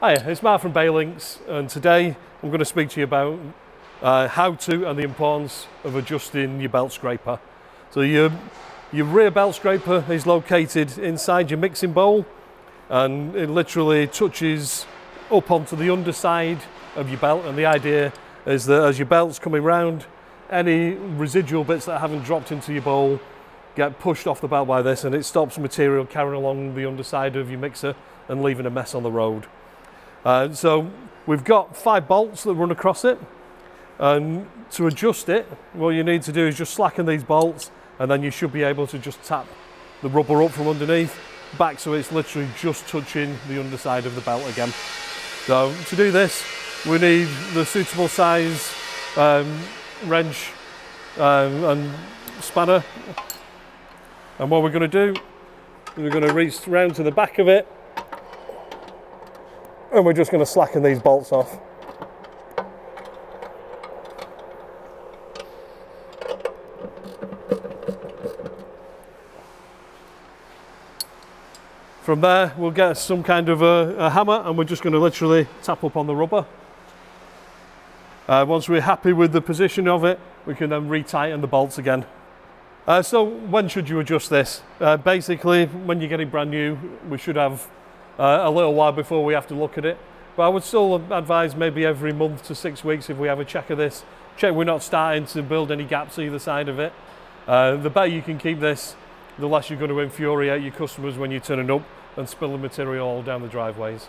Hi, it's Mark from Bay-Lynx and today I'm going to speak to you about uh, how to and the importance of adjusting your belt scraper. So your, your rear belt scraper is located inside your mixing bowl and it literally touches up onto the underside of your belt and the idea is that as your belt's coming round any residual bits that haven't dropped into your bowl get pushed off the belt by this and it stops material carrying along the underside of your mixer and leaving a mess on the road. Uh, so we've got five bolts that run across it. And to adjust it, what you need to do is just slacken these bolts and then you should be able to just tap the rubber up from underneath back so it's literally just touching the underside of the belt again. So to do this, we need the suitable size um, wrench um, and spanner. And what we're going to do, we're going to reach round to the back of it and we're just going to slacken these bolts off. From there, we'll get some kind of a, a hammer and we're just going to literally tap up on the rubber. Uh, once we're happy with the position of it, we can then retighten the bolts again. Uh, so when should you adjust this? Uh, basically, when you're getting brand new, we should have uh, a little while before we have to look at it. But I would still advise maybe every month to six weeks if we have a check of this. Check we're not starting to build any gaps either side of it. Uh, the better you can keep this, the less you're going to infuriate your customers when you're turning up and spilling material all down the driveways.